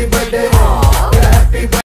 happy birthday.